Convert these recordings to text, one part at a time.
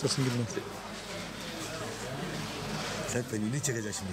Sesim bilmem. Sen penini çekeceksin şimdi.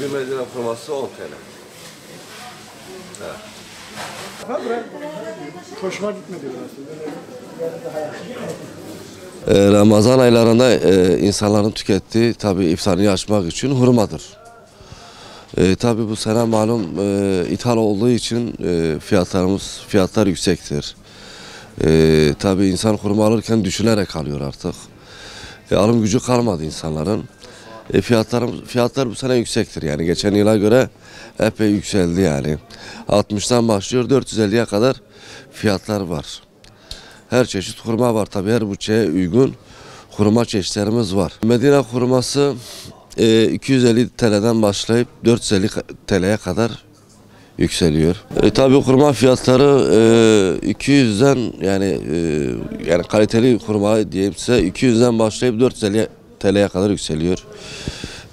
Bir Medine forması 10 TL. Hoşuma gitmedi. Ee, Ramazan aylarında e, insanların tükettiği tabi iftarını açmak için hurmadır. E, tabi bu sene malum e, ithal olduğu için e, fiyatlarımız fiyatlar yüksektir. E, tabi insan hurma alırken düşünerek alıyor artık. E, alım gücü kalmadı insanların. E, fiyatlar, fiyatlar bu sene yüksektir yani geçen yıla göre epey yükseldi yani. 60'tan başlıyor 450'ye kadar fiyatlar var. Her çeşit hurma var tabii her bütçeye uygun hurma çeşitlerimiz var. Medine hurması e, 250 TL'den başlayıp 450 TL'ye kadar yükseliyor. E, tabii hurma fiyatları e, 200'den yani e, yani kaliteli hurma diyeyim size 200'den başlayıp 450 TL'ye kadar yükseliyor.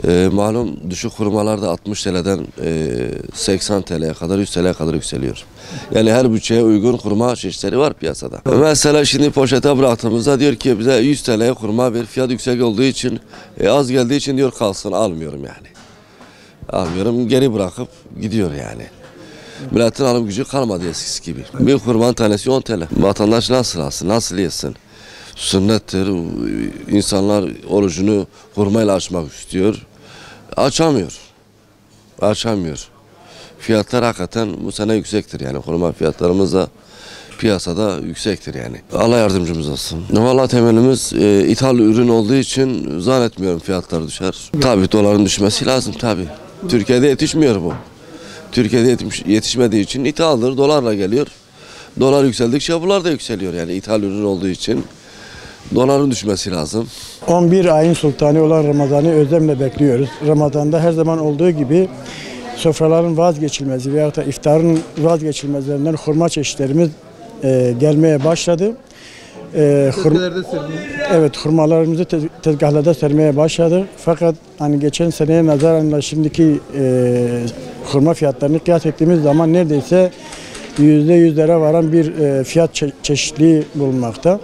E, malum düşük hurmalar da 60 TL'den e, 80 TL'ye kadar 100 TL'ye kadar yükseliyor. Yani her bütçeye uygun hurma çeşitleri var piyasada. Mesela şimdi poşete bıraktığımızda diyor ki bize 100 TL'ye hurma ver. Fiyat yüksek olduğu için e, az geldiği için diyor kalsın almıyorum yani. Almıyorum geri bırakıp gidiyor yani. Milletin alım gücü kalmadı eskisi gibi. Bir kurban tanesi 10 TL. Vatandaş nasıl alsın, nasıl yesin? Sünnettir. İnsanlar orucunu hurmayla açmak istiyor. Açamıyor. Açamıyor. Fiyatlar hakikaten bu sene yüksektir yani. Hurma fiyatlarımız da piyasada yüksektir yani. Allah yardımcımız olsun. Valla temelimiz e, ithal ürün olduğu için zannetmiyorum fiyatlar düşer. Tabii doların düşmesi lazım tabii. Türkiye'de yetişmiyor bu. Türkiye'de yetiş, yetişmediği için ithaldır, dolarla geliyor. Dolar yükseldikçe bunlar da yükseliyor yani ithal ürün olduğu için. Doların düşmesi lazım. 11 ayın sultanı olan Ramazan'ı özlemle bekliyoruz. Ramazan'da her zaman olduğu gibi sofraların vazgeçilmezi veyahut da iftarın vazgeçilmezlerinden hurma çeşitlerimiz e, gelmeye başladı. E, hurma, evet hurmalarımızı te- tezgahlarda sermeye başladı. Fakat hani geçen seneye nazaran şimdiki e, hurma fiyatlarını kıyas ettiğimiz zaman neredeyse yüzde yüzlere varan bir e, fiyat çe- çeşitliliği bulunmakta.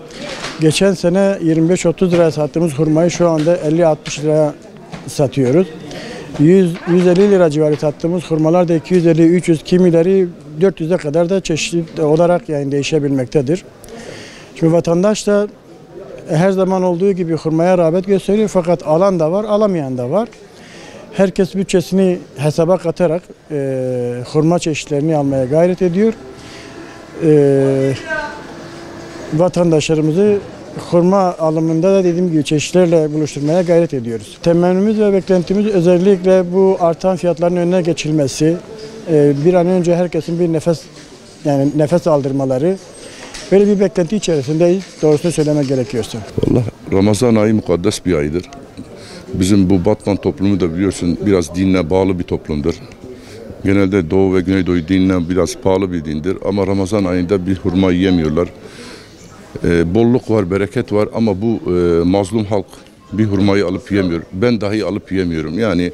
Geçen sene 25-30 liraya sattığımız hurmayı şu anda 50-60 liraya satıyoruz. 100, 150 lira civarı sattığımız hurmalar da 250-300 kimileri 400'e kadar da çeşitli olarak yani değişebilmektedir. Şimdi vatandaş da her zaman olduğu gibi hurmaya rağbet gösteriyor fakat alan da var, alamayan da var. Herkes bütçesini hesaba katarak e, hurma çeşitlerini almaya gayret ediyor. E, vatandaşlarımızı hurma alımında da dediğim gibi çeşitlerle buluşturmaya gayret ediyoruz. Temennimiz ve beklentimiz özellikle bu artan fiyatların önüne geçilmesi, e, bir an önce herkesin bir nefes yani nefes aldırmaları böyle bir beklenti içerisindeyiz. Doğrusunu söylemek gerekiyorsa. Allah Ramazan ayı mukaddes bir aydır. Bizim bu Batman toplumu da biliyorsun biraz dinle bağlı bir toplumdur. Genelde Doğu ve Güneydoğu dinle biraz pahalı bir dindir ama Ramazan ayında bir hurma yiyemiyorlar. Ee, bolluk var, bereket var ama bu e, mazlum halk bir hurmayı alıp yiyemiyor. Ben dahi alıp yiyemiyorum. Yani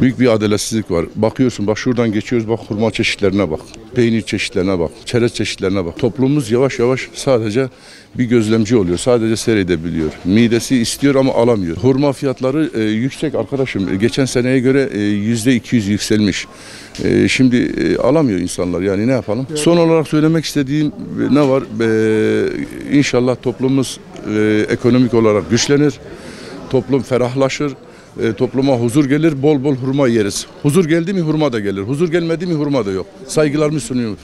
Büyük bir adaletsizlik var. Bakıyorsun bak şuradan geçiyoruz bak hurma çeşitlerine bak. Peynir çeşitlerine bak. Çerez çeşitlerine bak. Toplumumuz yavaş yavaş sadece bir gözlemci oluyor. Sadece seyredebiliyor. Midesi istiyor ama alamıyor. Hurma fiyatları e, yüksek arkadaşım. E, Geçen seneye göre e, yüzde 200 yükselmiş. E, şimdi e, alamıyor insanlar. Yani ne yapalım? Son olarak söylemek istediğim e, ne var? E, inşallah toplumumuz e, ekonomik olarak güçlenir. Toplum ferahlaşır. E, topluma huzur gelir, bol bol hurma yeriz. Huzur geldi mi hurma da gelir. Huzur gelmedi mi hurma da yok. Saygılarımı sunuyorum.